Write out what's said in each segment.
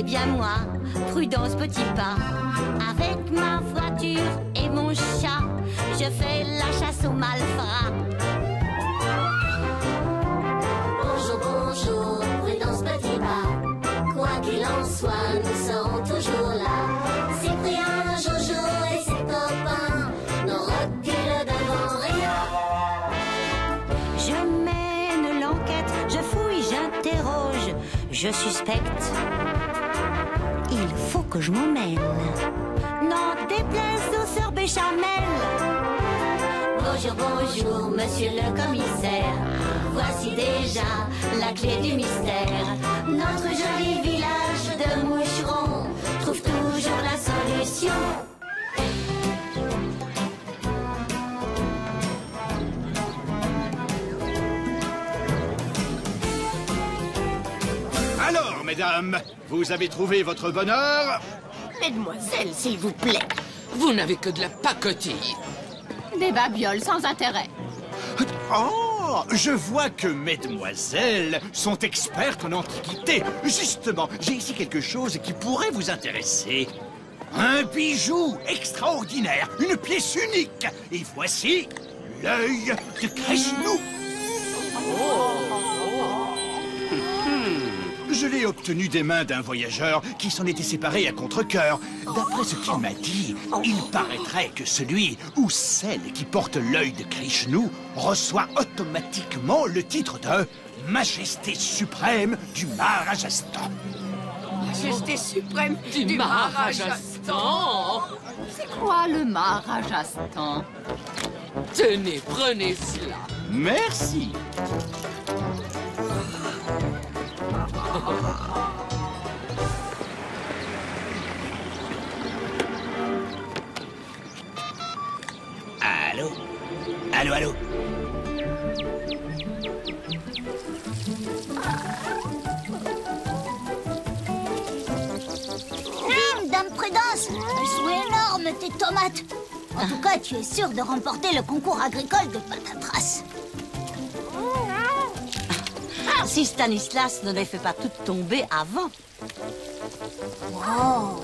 c'est bien moi, Prudence Petit Pas. Avec ma voiture et mon chat, je fais la chasse aux malfrats. Bonjour, bonjour, Prudence Petit Pas. Quoi qu'il en soit, nous serons toujours là. Cyprien, Jojo et ses copains ne reculent devant rien. Je mène l'enquête, je fouille, j'interroge, je suspecte. Je m'emmène. N'en déplaise Béchamel. Bonjour, bonjour, monsieur le commissaire. Voici déjà la clé du mystère. Notre joli village de moucherons trouve toujours la solution. Mesdames, vous avez trouvé votre bonheur Mesdemoiselles, s'il vous plaît. Vous n'avez que de la pacotille. Des babioles sans intérêt. Oh, je vois que mesdemoiselles sont expertes en antiquité. Justement, j'ai ici quelque chose qui pourrait vous intéresser. Un bijou extraordinaire, une pièce unique. Et voici l'œil de Krishnou. Je l'ai obtenu des mains d'un voyageur qui s'en était séparé à contre-cœur. D'après ce qu'il m'a dit, il paraîtrait que celui ou celle qui porte l'œil de Krishnou reçoit automatiquement le titre de Majesté suprême du Mahajastan. Majesté suprême Du, du Mahajastan C'est quoi le Mahajastan Tenez, prenez cela. Merci. Bim, Dame Prudence, elles sont énormes tes tomates. En tout cas, tu es sûr de remporter le concours agricole de patatras. Si Stanislas ne les fait pas toutes tomber avant. Oh,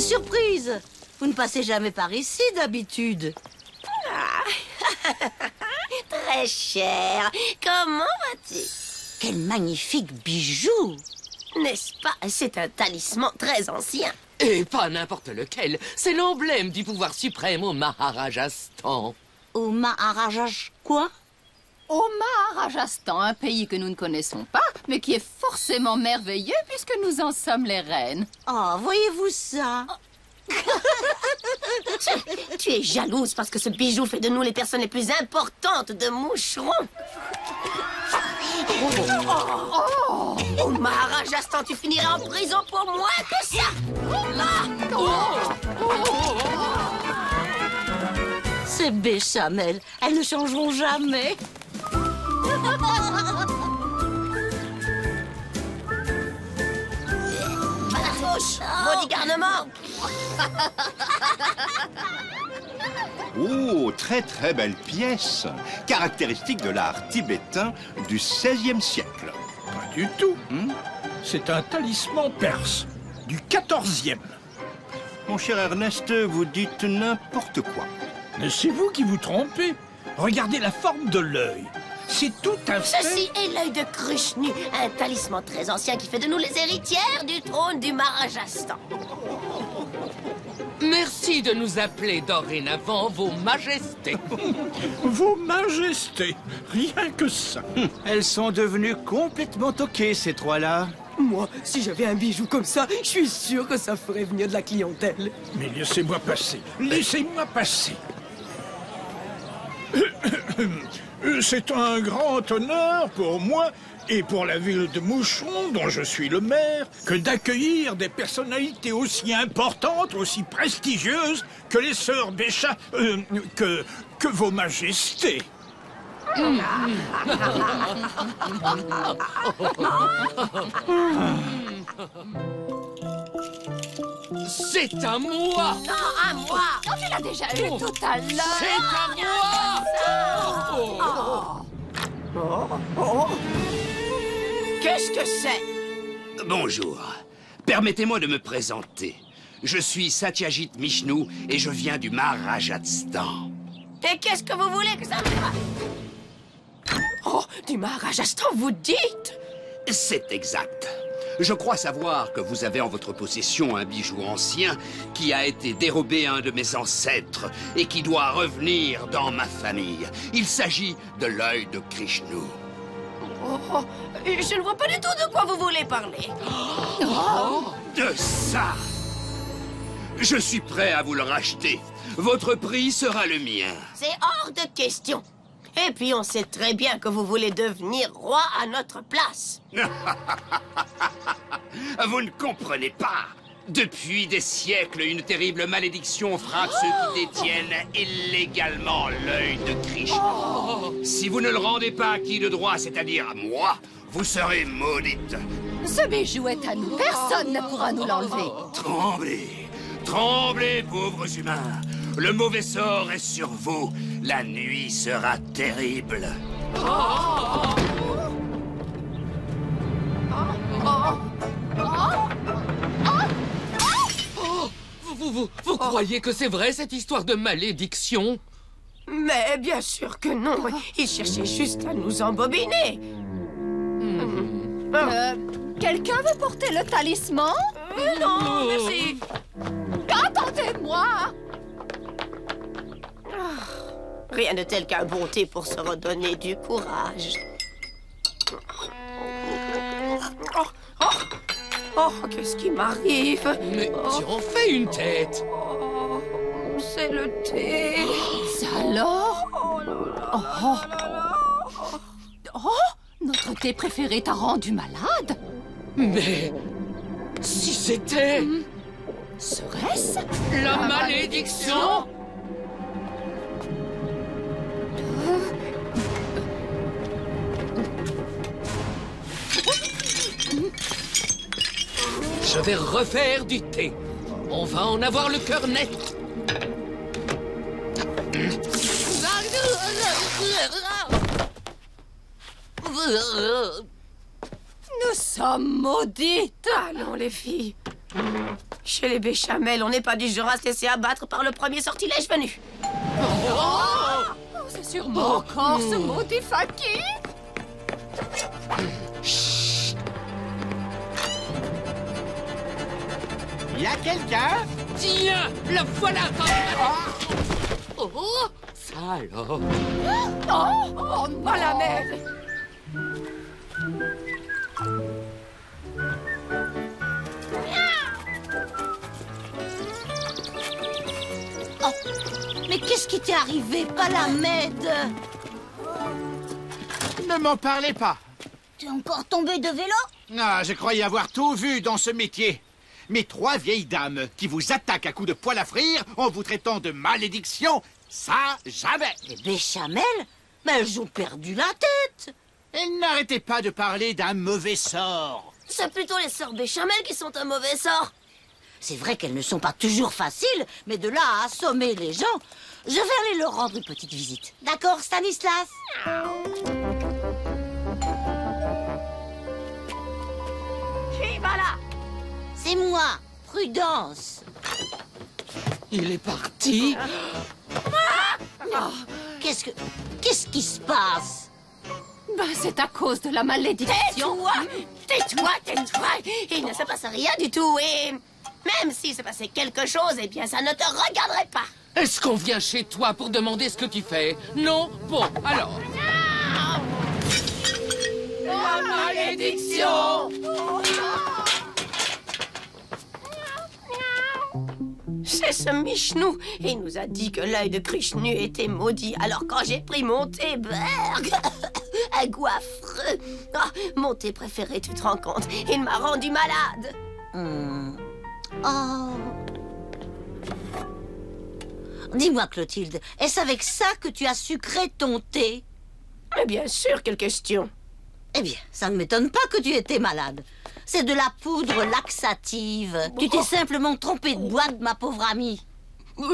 quelle surprise Vous ne passez jamais par ici d'habitude. Très cher. Comment vas-tu? Quel magnifique bijou N'est-ce pas? C'est un talisman très ancien. Et pas n'importe lequel. C'est l'emblème du pouvoir suprême au Maharajastan. Au Maharajash quoi Au Maharajastan, un pays que nous ne connaissons pas, mais qui est forcément merveilleux puisque nous en sommes les reines. Oh, voyez-vous ça? Tu es jalouse parce que ce bijou fait de nous les personnes les plus importantes de Moucheron. Oh, Au Maharajastan, tu finirais en prison pour moins que ça. Ces béchamel, elles ne changeront jamais. Balafouche, maudit garnement. Oh, très très belle pièce, caractéristique de l'art tibétain du XVIe siècle. Pas du tout. C'est un talisman perse du 14e. Mon cher Ernest, vous dites n'importe quoi. Mais c'est vous qui vous trompez. Regardez la forme de l'œil. C'est tout à fait... Ceci est l'œil de Krishnu, un talisman très ancien qui fait de nous les héritières du trône du Mahajastan. Merci de nous appeler dorénavant vos majestés. Vos majestés, rien que ça. Elles sont devenues complètement toquées, ces trois-là. Moi, si j'avais un bijou comme ça, je suis sûr que ça ferait venir de la clientèle. Mais laissez-moi passer, laissez-moi passer. C'est un grand honneur pour moi et pour la ville de Moucheron, dont je suis le maire, que d'accueillir des personnalités aussi importantes, aussi prestigieuses que les sœurs Béchat, euh, que, que vos majestés. C'est à moi Non, à moi Non, tu l'as déjà eu tout à l'heure. C'est à moi Oh, oh. Qu'est-ce que c'est? Bonjour. Permettez-moi de me présenter. Je suis Satyajit Mishnu et je viens du Maharajatstan. Et qu'est-ce que vous voulez que ça me fasse? Oh, du Maharajatstan, vous dites? C'est exact. Je crois savoir que vous avez en votre possession un bijou ancien qui a été dérobé à un de mes ancêtres et qui doit revenir dans ma famille. Il s'agit de l'œil de Krishnu. Oh, oh, je ne vois pas du tout de quoi vous voulez parler. De ça Je suis prêt à vous le racheter. Votre prix sera le mien. C'est hors de question. Et puis on sait très bien que vous voulez devenir roi à notre place. Vous ne comprenez pas Depuis des siècles, une terrible malédiction frappe ceux qui détiennent illégalement l'œil de Krishna. Si vous ne le rendez pas à qui de droit, c'est-à-dire à moi, vous serez maudite. Ce bijou est à nous. Personne ne pourra nous l'enlever. Tremblez, tremblez, pauvres humains. Le mauvais sort est sur vous. La nuit sera terrible. Vous, vous, vous, vous croyez que c'est vrai cette histoire de malédiction? Mais bien sûr que non. Il cherchait juste à nous embobiner. Euh, Quelqu'un veut porter le talisman? Euh, non, merci. Attendez-moi Rien de tel qu'un bon thé pour se redonner du courage. Oh, oh, oh, qu'est-ce qui m'arrive? Mais tu en fais une tête. Oh, C'est le thé. Alors? Oh, oh Notre thé préféré t'a rendu malade? Mais si c'était Serait-ce la malédiction? Je vais refaire du thé. On va en avoir le cœur net. Nous sommes maudites Allons, les filles. Chez les béchamels, on n'est pas du genre à se laisser abattre par le premier sortilège venu. Oh, C'est sûrement encore ce maudit fakir Y a quelqu'un? Tiens, la voilà. Oh, oh, ça alors Oh, oh non la merde Mais qu'est-ce qui t'est arrivé? Pas la Med Ne m'en parlez pas. T'es encore tombé de vélo? Ah, je croyais avoir tout vu dans ce métier. Mais trois vieilles dames qui vous attaquent à coups de poêle à frire en vous traitant de malédiction, ça, jamais. Les béchamels Mais elles ont perdu la tête Et n'arrêtez pas de parler d'un mauvais sort. C'est plutôt les sœurs béchamel qui sont un mauvais sort. C'est vrai qu'elles ne sont pas toujours faciles, mais de là à assommer les gens, je vais aller leur rendre une petite visite. D'accord, Stanislas? Qui va là? C'est moi, Prudence. Il est parti. Qu'est-ce que... Qu'est-ce qui se passe? Ben, c'est à cause de la malédiction. Tais-toi Tais-toi, tais-toi. Il ne se passe rien du tout et... Même s'il se passait quelque chose, eh bien, ça ne te regarderait pas. Est-ce qu'on vient chez toi pour demander ce que tu fais? Non? Bon, alors. La malédiction C'est ce Michnou. Il nous a dit que l'œil de Krishnu était maudit. Alors quand j'ai pris mon thé, berg, un goût affreux. Ah, mon thé préféré, tu te rends compte Il m'a rendu malade. Hmm. Oh. Dis-moi, Clotilde, est-ce avec ça que tu as sucré ton thé? Mais bien sûr, quelle question Eh bien, ça ne m'étonne pas que tu étais malade. C'est de la poudre laxative. Tu t'es simplement trompé de boîte, ma pauvre amie. Mais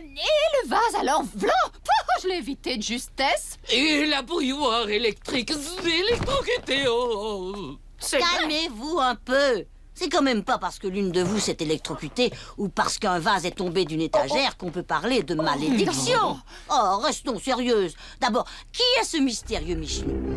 et le vase alors Vlan Je l'ai évité de justesse. Et la bouilloire électrique électrocutée. Oh. Calmez-vous un peu. C'est quand même pas parce que l'une de vous s'est électrocutée ou parce qu'un vase est tombé d'une étagère qu'on peut parler de malédiction. Oh, restons sérieuses. D'abord, qui est ce mystérieux Michnou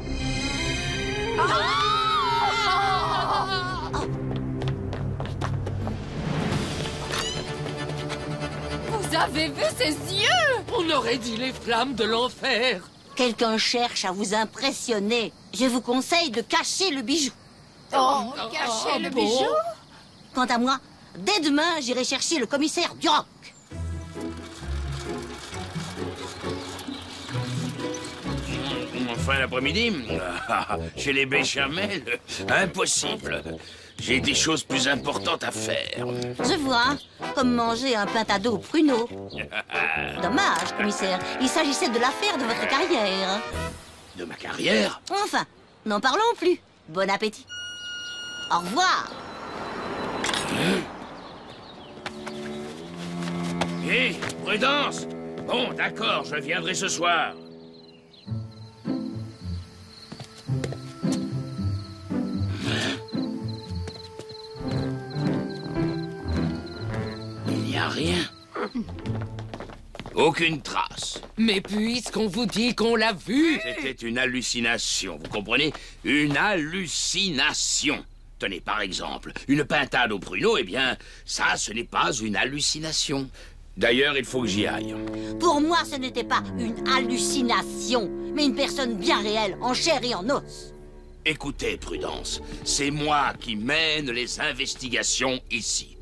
Vous avez vu ses yeux On aurait dit les flammes de l'enfer. Quelqu'un cherche à vous impressionner. Je vous conseille de cacher le bijou. Oh, cachez le bijou Quant à moi, dès demain, j'irai chercher le commissaire Duroc. Enfin l'après-midi, chez les Béchamel, impossible. J'ai des choses plus importantes à faire. Je vois, comme manger un pintado au pruneau. Dommage, commissaire. Il s'agissait de l'affaire de votre carrière. De ma carrière? Enfin, n'en parlons plus. Bon appétit. Au revoir. Hé, prudence Bon, d'accord, je viendrai ce soir. Rien. Aucune trace. Mais puisqu'on vous dit qu'on l'a vu. C'était une hallucination, vous comprenez? Une hallucination. Tenez, par exemple, une pintade au pruneau, eh bien, ça, ce n'est pas une hallucination. D'ailleurs, il faut que j'y aille. Pour moi, ce n'était pas une hallucination, mais une personne bien réelle, en chair et en os. Écoutez, Prudence, c'est moi qui mène les investigations ici.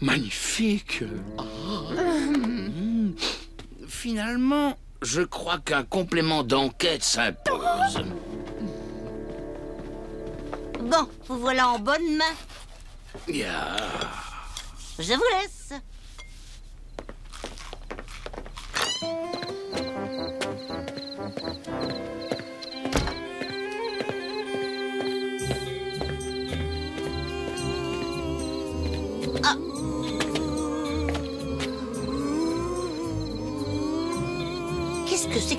Magnifique. Hmm. Finalement, je crois qu'un complément d'enquête s'impose. Bon, vous voilà en bonne main. Ya. Je vous laisse.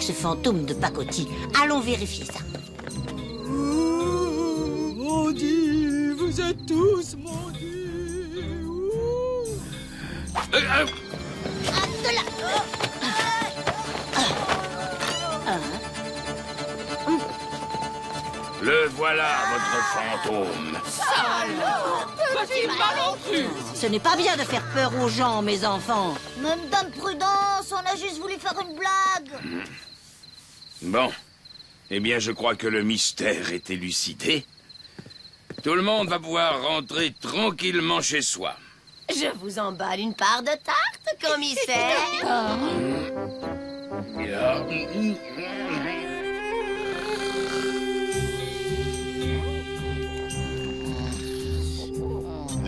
Ce fantôme de pacotille Allons vérifier ça. Vous êtes tous maudits. Euh, euh, Ah, de là le voilà, votre fantôme. Petit malentendu. Ce n'est pas bien de faire peur aux gens, mes enfants. Même Dame Prudence, on a juste voulu faire une blague. Bon. Eh bien, je crois que le mystère est élucidé. Tout le monde va pouvoir rentrer tranquillement chez soi. Je vous emballe une part de tarte, commissaire.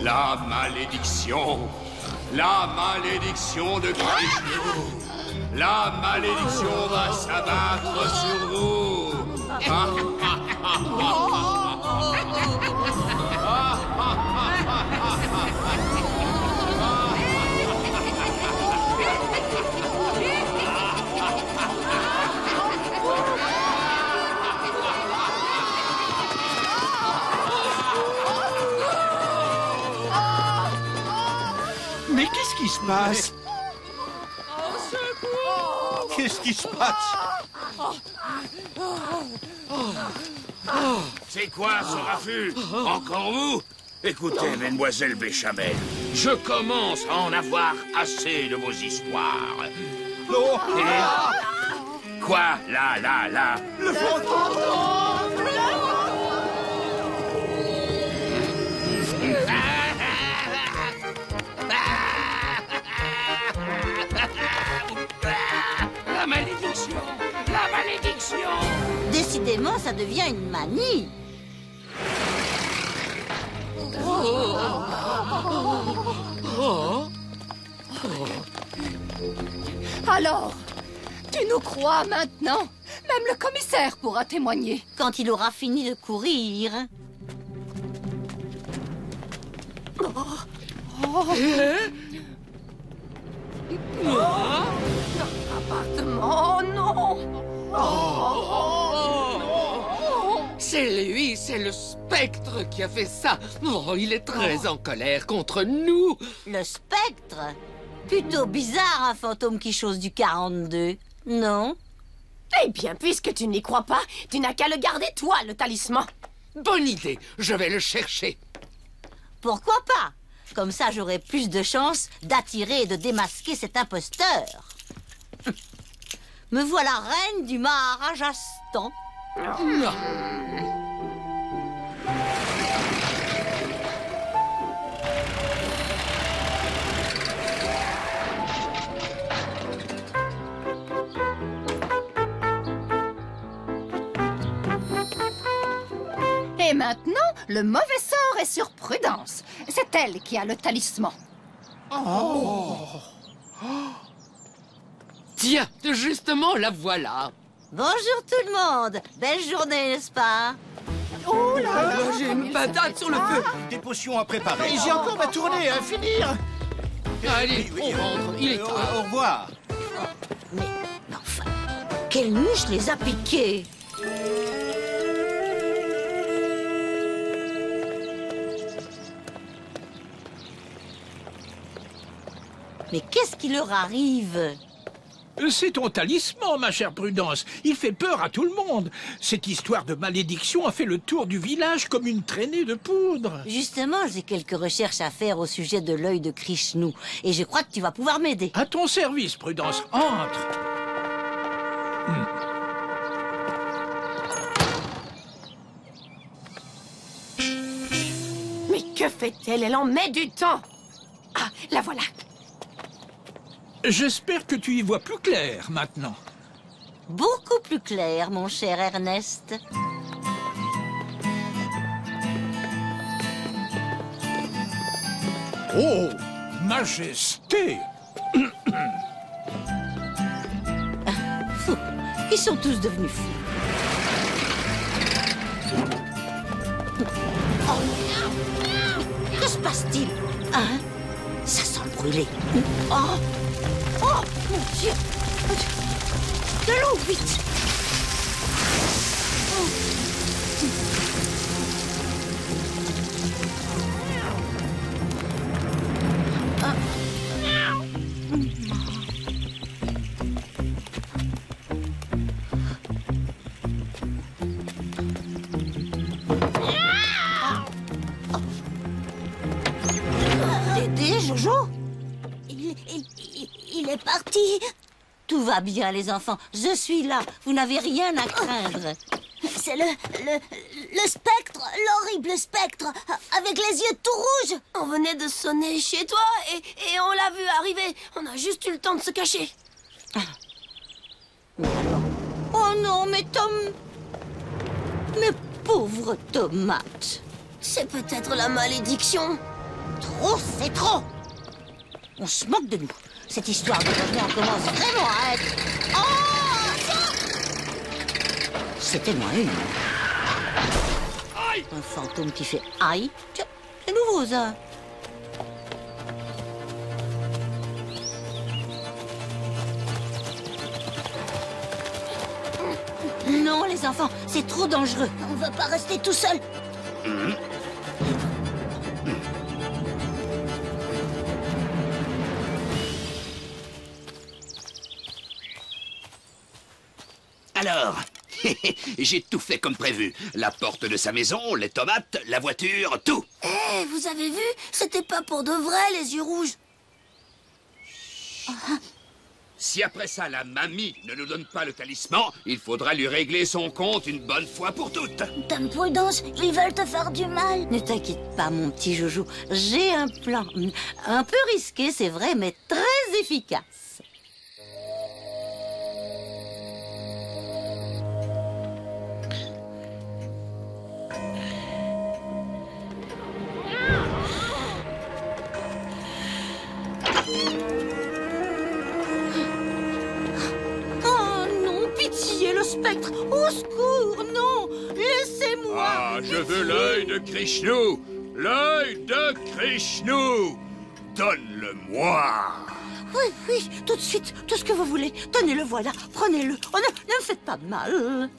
La malédiction La malédiction de La malédiction va s'abattre sur vous Mais qu'est-ce qui se passe? Qui se passe C'est quoi ce raffut Encore vous Écoutez, mademoiselle Béchamel, je commence à en avoir assez de vos histoires. Et- Quoi Là, là, là La Décidément, ça devient une manie. Alors, tu nous crois maintenant Même le commissaire pourra témoigner. Quand il aura fini de courir. Appartement, oh non C'est lui, c'est le spectre qui a fait ça. Oh, il est très en colère contre nous. Le spectre? Plutôt bizarre, un fantôme qui chose du 42. Non? Eh bien, puisque tu n'y crois pas, tu n'as qu'à le garder, toi, le talisman. Bonne idée, je vais le chercher. Pourquoi pas? Comme ça, j'aurai plus de chances d'attirer et de démasquer cet imposteur. Me voilà reine du Maharajastan. Et maintenant, le mauvais sort est sur Prudence. C'est elle qui a le talisman. Tiens, justement, la voilà. Bonjour tout le monde Belle journée, n'est-ce pas? Oh là là, j'ai une patate sur le feu. Des potions à préparer. Et j'ai encore ma tournée à finir Allez, on rentre, il est tard. au revoir. mais, mais enfin, quelle mouche les a piqués Mais qu'est-ce qui leur arrive? C'est ton talisman, ma chère Prudence. Il fait peur à tout le monde. Cette histoire de malédiction a fait le tour du village comme une traînée de poudre. Justement, j'ai quelques recherches à faire au sujet de l'œil de Krishnou. Et je crois que tu vas pouvoir m'aider. À ton service, Prudence. Entre. Mais que fait-elle? Elle en met du temps. Ah, la voilà. J'espère que tu y vois plus clair maintenant. Beaucoup plus clair, mon cher Ernest. Oh, majesté Fou. Ils sont tous devenus fous. Oh. Que se passe-t-il Hein? Brûlé. Oh. Oh Mon Dieu. De l'eau, vite. Dédé, va bien, les enfants. Je suis là. Vous n'avez rien à craindre. C'est le, le, le spectre, l'horrible spectre, avec les yeux tout rouges. On venait de sonner chez toi et, et on l'a vu arriver. On a juste eu le temps de se cacher. Oh non, mais Tom... Mais pauvre tomate. C'est peut-être la malédiction. Trop, c'est trop On se moque de nous. Cette histoire de revenant commence vraiment à être... Oh C'était moins une. Un fantôme qui fait aïe. Tiens, c'est nouveau ça. Non, les enfants, c'est trop dangereux. On va pas rester tout seul. Alors, j'ai tout fait comme prévu. La porte de sa maison, les tomates, la voiture, tout. Eh, vous avez vu? C'était pas pour de vrai, les yeux rouges. Si après ça la mamie ne nous donne pas le talisman, il faudra lui régler son compte une bonne fois pour toutes. Dame Prudence, ils veulent te faire du mal. Ne t'inquiète pas, mon petit Joujou. J'ai un plan. Un peu risqué, c'est vrai, mais très efficace. Veux l'œil de Krishnu L'œil de Krishnu Donne-le-moi Oui, oui, tout de suite, tout ce que vous voulez. Tenez-le, voilà, prenez-le. Oh, ne, ne me faites pas de mal.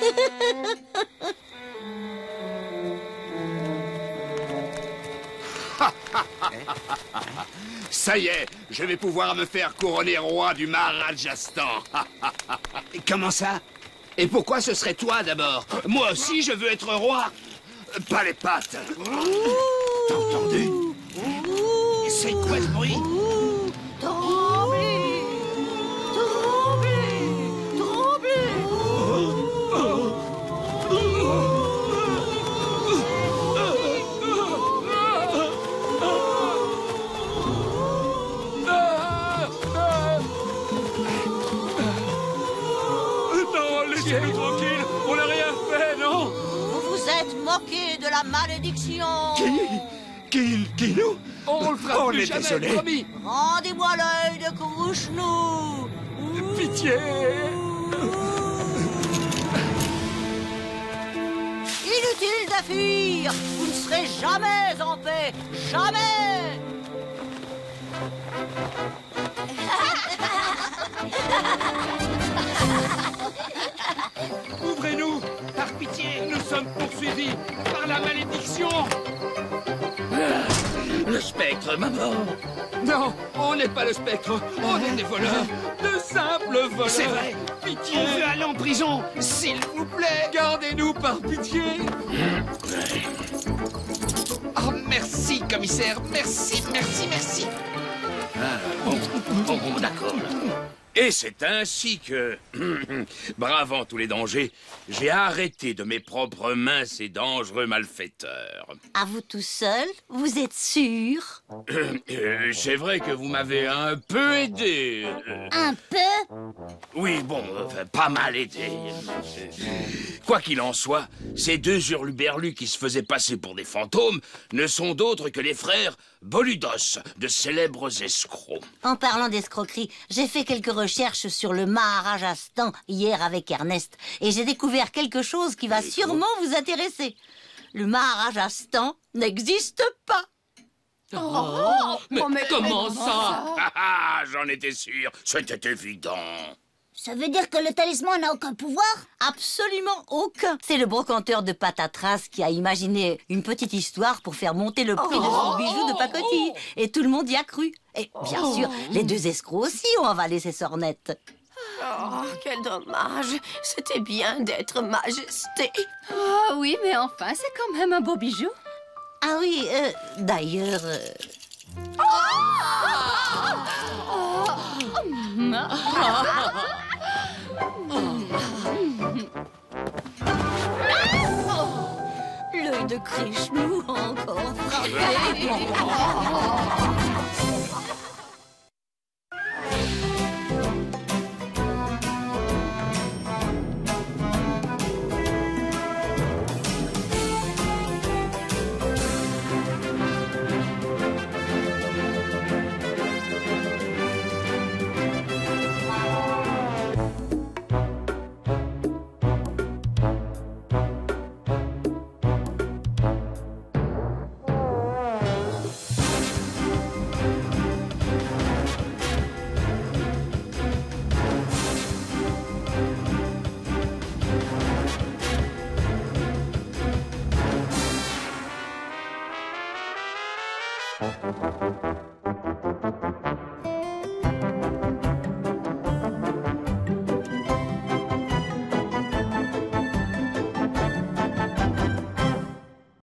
Ça y est, je vais pouvoir me faire couronner roi du Maharajastan. Comment ça? Et pourquoi ce serait toi d'abord? Moi aussi, je veux être roi. Pas les pattes. T'as entendu? C'est quoi ce bruit? De la malédiction. Qui Qui nous On le fera On plus est jamais, désolé. promis. Rendez-moi l'œil de Krouchnou Pitié. Inutile de fuir. Vous ne serez jamais en paix. Jamais Ouvrez-nous. Par pitié, nous sommes poursuivis par la malédiction. Le spectre, maman Non, on n'est pas le spectre, on est des voleurs, de simples voleurs. C'est vrai. Pitié. On veut aller en prison S'il vous plaît. Gardez-nous par pitié. Oh, merci, commissaire. Merci, merci, merci. Bon, bon, bon, d'accord. Et c'est ainsi que, bravant tous les dangers, j'ai arrêté de mes propres mains ces dangereux malfaiteurs. À vous tout seul Vous êtes sûr? Euh, c'est vrai que vous m'avez un peu aidé. Un peu? Oui, bon, pas mal aidé. Quoi qu'il en soit, ces deux hurluberlus qui se faisaient passer pour des fantômes ne sont d'autres que les frères Boludos, de célèbres escrocs. En parlant d'escroquerie, j'ai fait quelques recherches sur le Maharajastan hier avec Ernest et j'ai découvert quelque chose qui va sûrement vous intéresser. Le Maharajastan n'existe pas. Oh, mais, comment ça? Ah, ah, J'en étais sûr, c'était évident. Ça veut dire que le talisman n'a aucun pouvoir? Absolument aucun. C'est le brocanteur de patatras qui a imaginé une petite histoire pour faire monter le prix de son bijou de pacotille. Et tout le monde y a cru. Et bien sûr, les deux escrocs aussi ont avalé ses sornettes. Oh, quel dommage. C'était bien d'être majesté. Ah oui, mais enfin, c'est quand même un beau bijou. Ah oui, euh, d'ailleurs... euh, L'œil de Krishnou a encore frappé.